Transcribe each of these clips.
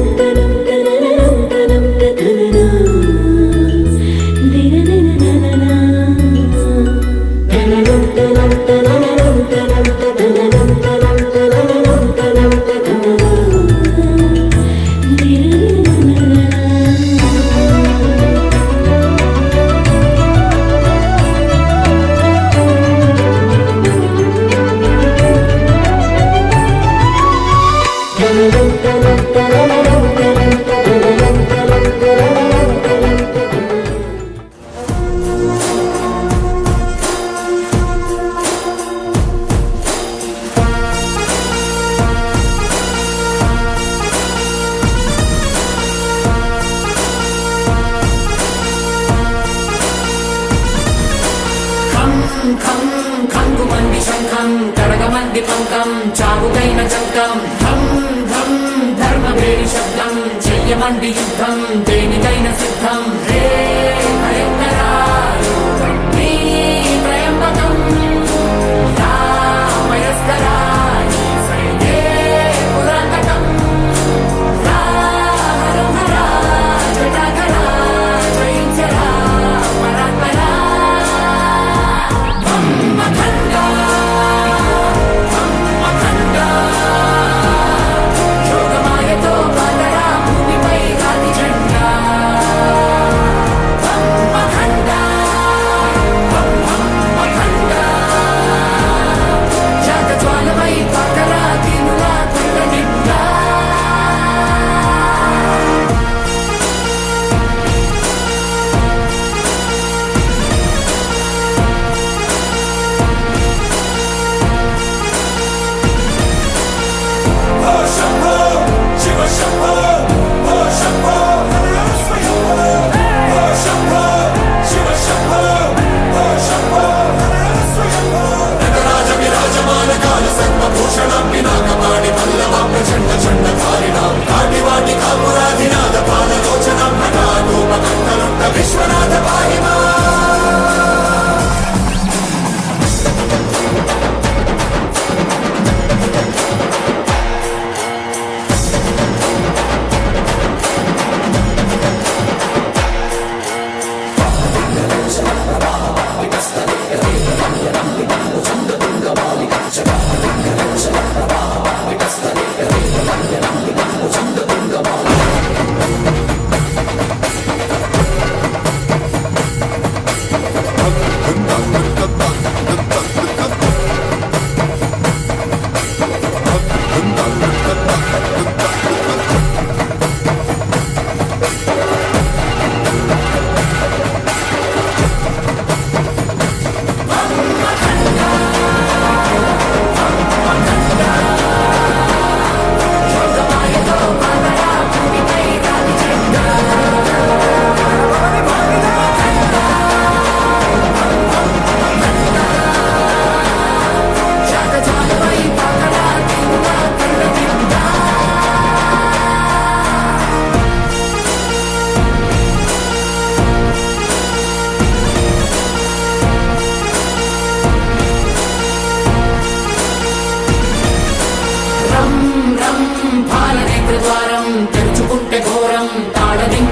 न्तनु दण्डिपङ्कम् चाबुकैन चङ्कम् धम् धम् शब्दं चण्डि शुद्धं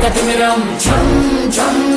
कटिमिरं छं छम्